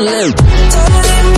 live. Don't